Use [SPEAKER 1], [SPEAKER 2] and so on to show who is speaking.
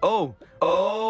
[SPEAKER 1] Oh, oh.